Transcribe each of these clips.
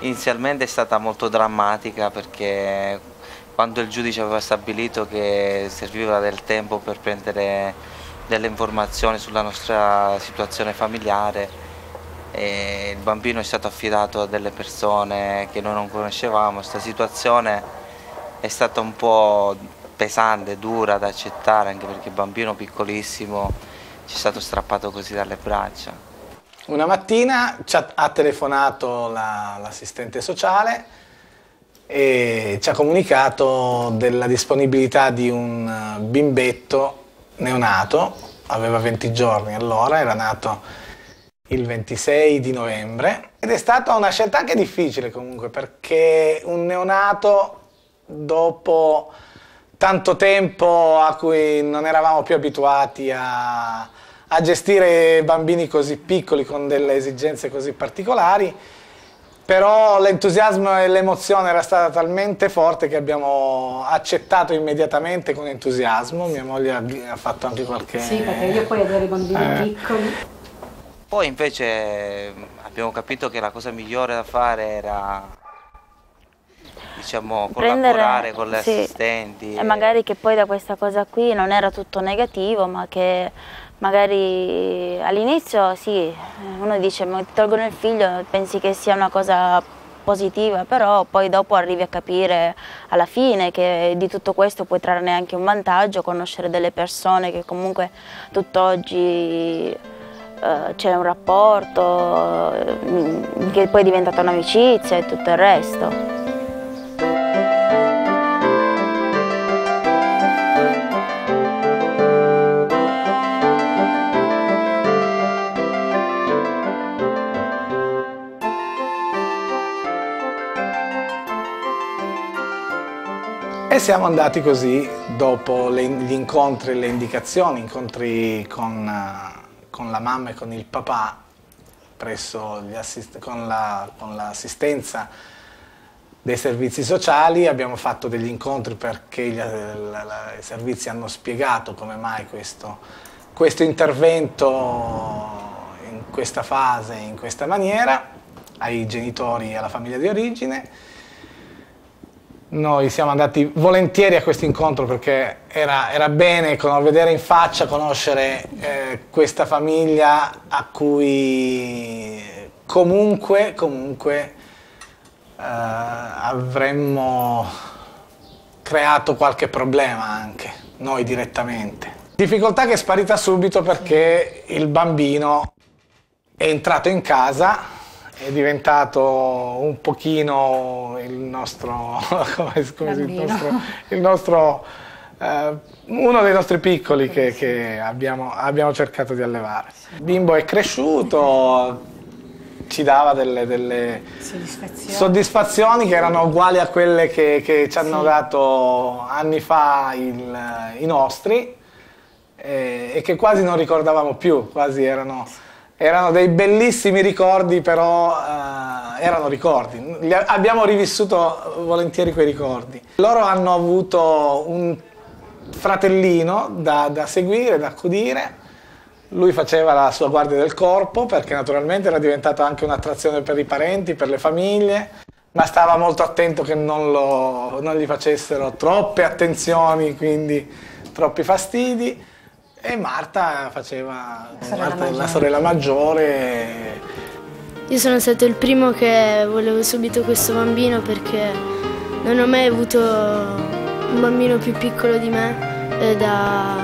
Inizialmente è stata molto drammatica perché quando il giudice aveva stabilito che serviva del tempo per prendere delle informazioni sulla nostra situazione familiare, il bambino è stato affidato a delle persone che noi non conoscevamo, questa situazione è stata un po' pesante, dura da accettare anche perché il bambino piccolissimo ci è stato strappato così dalle braccia. Una mattina ha, telefonato l'assistente la, sociale e ci ha comunicato della disponibilità di un bimbetto neonato, aveva 20 giorni allora, era nato il 26 di novembre. Ed è stata una scelta anche difficile comunque perché un neonato dopo tanto tempo a cui non eravamo più abituati a, a gestire bambini così piccoli con delle esigenze così particolari però l'entusiasmo e l'emozione era stata talmente forte che abbiamo accettato immediatamente con entusiasmo, mia moglie ha fatto anche qualche... Sì, perché io poi adoro i bambini eh. piccoli. Poi invece abbiamo capito che la cosa migliore da fare era diciamo, collaborare con le sì. assistenti. E magari che poi da questa cosa qui non era tutto negativo, ma che magari all'inizio sì, uno dice ma ti tolgono il figlio, pensi che sia una cosa positiva, però poi dopo arrivi a capire alla fine che di tutto questo puoi trarne anche un vantaggio, conoscere delle persone che comunque tutt'oggi eh, c'è un rapporto, eh, che poi è diventata un'amicizia e tutto il resto. E siamo andati così, dopo le, gli incontri le indicazioni, incontri con, con, la mamma e con il papà, presso con, la, con l'assistenza dei servizi sociali, abbiamo fatto degli incontri perché gli, la, la, i servizi hanno spiegato come mai questo, questo intervento in questa fase, in questa maniera, ai genitori e alla famiglia di origine noi siamo andati volentieri a questo incontro perché era, era bene vedere in faccia, conoscere eh, questa famiglia a cui comunque, comunque eh, avremmo creato qualche problema anche, noi direttamente. Difficoltà che è sparita subito perché il bambino è entrato in casa è diventato un pochino il nostro, come, il nostro, il nostro eh, uno dei nostri piccoli che, che abbiamo, abbiamo, cercato di allevare. Il bimbo è cresciuto, ci dava delle, delle soddisfazioni. soddisfazioni. che erano uguali a quelle che, che ci hanno sì. dato anni fa il, i nostri e, e, che quasi non ricordavamo più, quasi erano erano dei bellissimi ricordi, però eh, erano ricordi. Li abbiamo rivissuto volentieri quei ricordi. Loro hanno avuto un fratellino da, da seguire, da accudire. Lui faceva la sua guardia del corpo perché naturalmente era diventato anche un'attrazione per i parenti, per le famiglie, ma stava molto attento che non, lo, non gli facessero troppe attenzioni, quindi troppi fastidi. E Marta faceva la sorella, Marta, la sorella maggiore. Io sono stato il primo che volevo subito questo bambino perché non ho mai avuto un bambino più piccolo di me eh, da,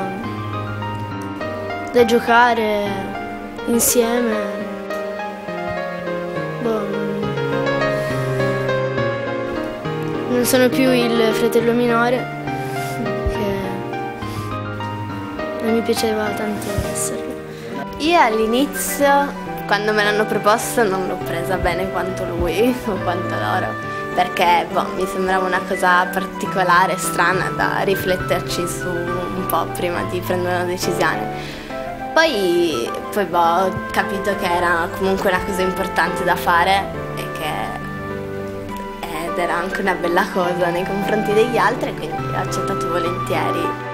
da giocare insieme. Boh, non sono più il fratello minore non mi piaceva tanto esserlo. Io all'inizio, quando me l'hanno proposto, non l'ho presa bene quanto lui o quanto loro perché boh, mi sembrava una cosa particolare, strana da rifletterci su un po' prima di prendere una decisione. Poi, poi boh, ho capito che era comunque una cosa importante da fare e che ed era anche una bella cosa nei confronti degli altri, quindi ho accettato volentieri.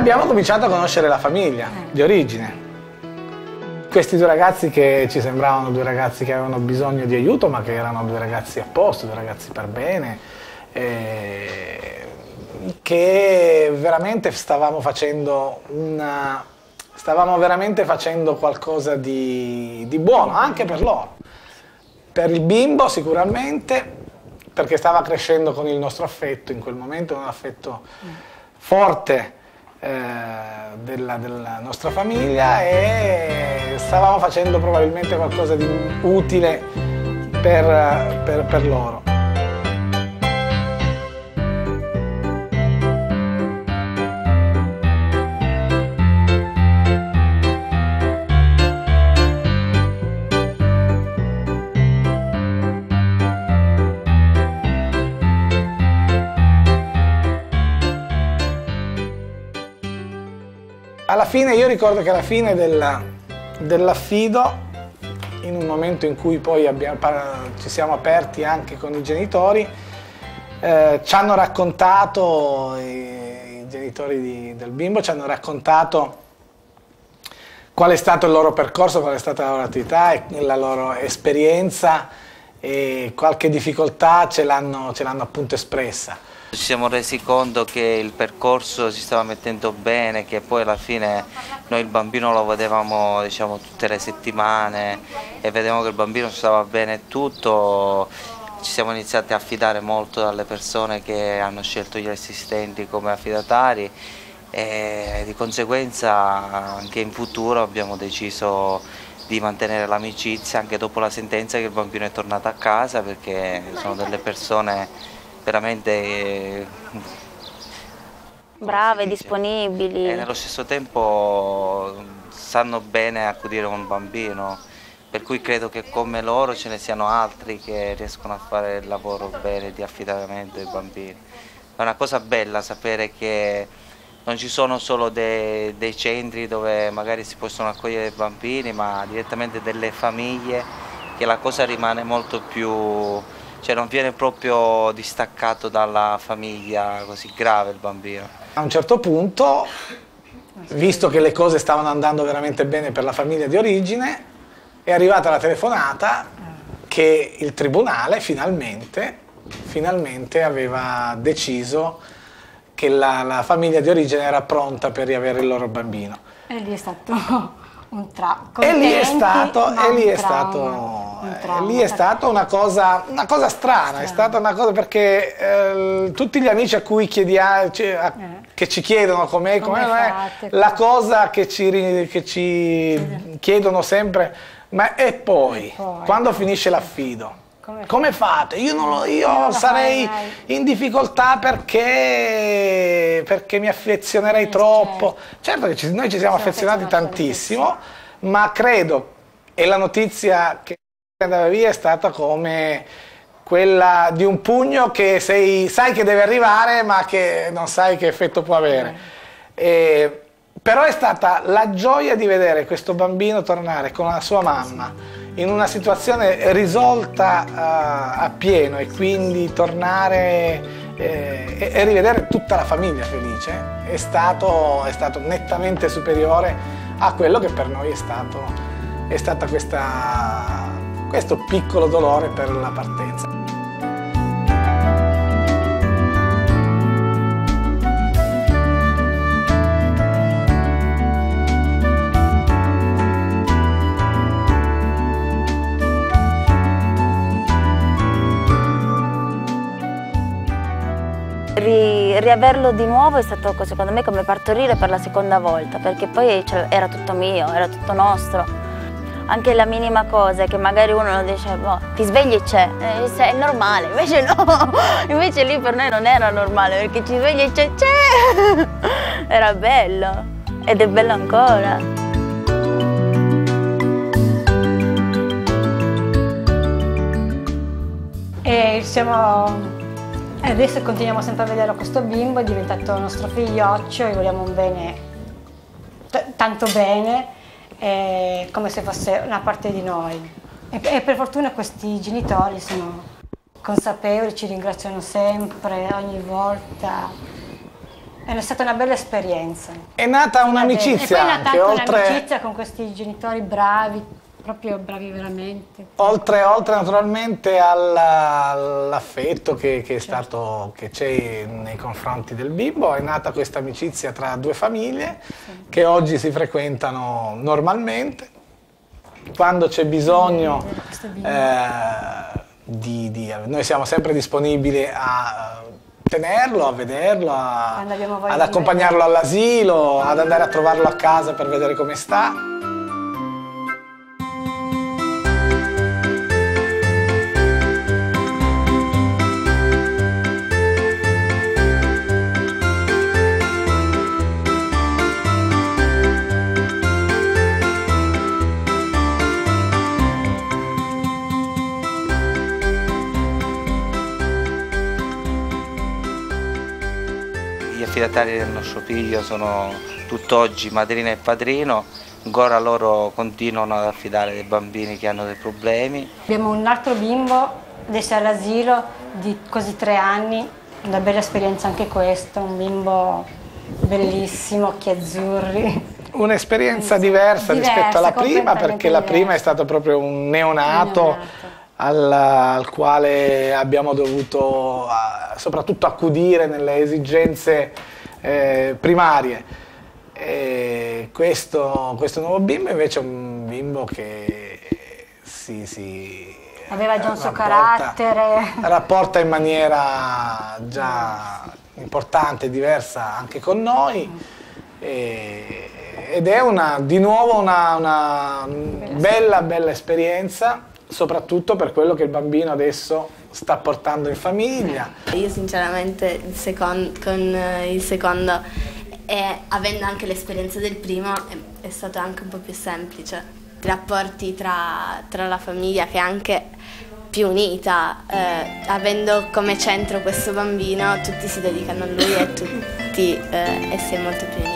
Abbiamo cominciato a conoscere la famiglia di origine. Questi due ragazzi che ci sembravano due ragazzi che avevano bisogno di aiuto, ma che erano due ragazzi a posto, due ragazzi per bene, eh, che veramente stavamo facendo una, stavamo veramente facendo qualcosa di, di buono anche per loro. Per il bimbo sicuramente, perché stava crescendo con il nostro affetto in quel momento, un affetto forte eh, della, della, nostra famiglia e stavamo facendo probabilmente qualcosa di utile per, per, per loro. Alla fine, io ricordo che alla fine dell'affido, in un momento in cui poi abbiamo, ci siamo aperti anche con i genitori, eh, ci hanno raccontato, i, i genitori di, del bimbo ci hanno raccontato qual è stato il loro percorso, qual è stata la loro attività e la loro esperienza e qualche difficoltà ce l'hanno appunto espressa. Ci siamo resi conto che il percorso si stava mettendo bene, che poi alla fine noi il bambino lo vedevamo diciamo, tutte le settimane e vedevamo che il bambino stava bene tutto, ci siamo iniziati a affidare molto dalle persone che hanno scelto gli assistenti come affidatari e di conseguenza anche in futuro abbiamo deciso di mantenere l'amicizia anche dopo la sentenza che il bambino è tornato a casa perché sono delle persone veramente eh, brave, disponibili. E nello stesso tempo sanno bene accudire un bambino, per cui credo che come loro ce ne siano altri che riescono a fare il lavoro bene di affidamento dei bambini. È una cosa bella sapere che non ci sono solo dei, dei centri dove magari si possono accogliere i bambini, ma direttamente delle famiglie, che la cosa rimane molto più cioè non viene proprio distaccato dalla famiglia così grave il bambino. A un certo punto, visto che le cose stavano andando veramente bene per la famiglia di origine, è arrivata la telefonata che il tribunale finalmente, finalmente aveva deciso che la, la famiglia di origine era pronta per riavere il loro bambino. E lì è stato un tra e lì è stato, e lì è stato eh, lì è stata una cosa, una cosa strana, è stata una cosa perché eh, tutti gli amici a cui chiediamo, cioè, a, eh. che ci chiedono com'è, come è, la cosa che ci, che ci chiedono sempre, ma e poi, e poi quando finisce l'affido? Come, come fate? Io, lo, io sarei in difficoltà perché, perché mi affezionerei troppo. Certo, certo che ci, noi ci siamo affezionati tantissimo, ma credo, e la notizia che andava via è stata come quella di un pugno che sei, sai che deve arrivare ma che non sai che effetto può avere. E, però è stata la gioia di vedere questo bambino tornare con la sua mamma in una situazione risolta uh, a pieno e quindi tornare eh, e, e, rivedere tutta la famiglia felice è stato, è stato nettamente superiore a quello che per noi è, stato, è stata questa questo piccolo dolore per la partenza. riaverlo di nuovo è stato secondo me come partorire per la seconda volta perché poi cioè, era tutto mio, era tutto nostro anche la minima cosa che magari uno dice boh, ti svegli e c'è, eh, è normale, invece no, invece lì per noi non era normale perché ci svegli e c'è, c'è, era bello ed è bello ancora. E siamo adesso continuiamo sempre a vedere questo bimbo, è diventato nostro figlioccio e vogliamo un bene, tanto bene è come se fosse una parte di noi. E, e per fortuna questi genitori sono consapevoli, ci ringraziano sempre, ogni volta. è stata una bella esperienza. È nata un'amicizia E poi è nata anche, anche oltre, un'amicizia con questi genitori bravi, proprio bravi veramente. oltre, oltre naturalmente al- all'affetto che, che è stato, che c'è nei confronti del bimbo, è nata questa amicizia tra due famiglie che oggi si frequentano normalmente. Quando c'è bisogno eh, di, di- noi siamo sempre disponibili a tenerlo, a vederlo, a- ad accompagnarlo all'asilo, ad andare a trovarlo a casa per vedere come sta. Affidatari del nostro figlio sono tutt'oggi madrina e padrino, ancora loro continuano ad affidare dei bambini che hanno dei problemi. Abbiamo un altro bimbo, adesso è all'asilo, di quasi tre anni, una bella esperienza anche questa, un bimbo bellissimo, occhi azzurri. Un'esperienza diversa, Diversa, rispetto alla prima, perché la prima è diversa. stato proprio un neonato, Un neonato. Al, al quale abbiamo dovuto soprattutto accudire nelle esigenze eh, primarie. Questo, questo nuovo bimbo invece è un bimbo che si, si Aveva già un suo carattere. rapporta in maniera già importante, diversa anche con noi e- ed è una, di nuovo una, una bella bella esperienza soprattutto per quello che il bambino adesso sta portando in famiglia. Io sinceramente il secon- con eh, il secondo e avendo anche l'esperienza del primo è, è stato anche un po' più semplice. I rapporti tra, tra la famiglia che è anche più unita, eh, avendo come centro questo bambino, tutti si dedicano a lui e tutti eh, e si è molto più uniti.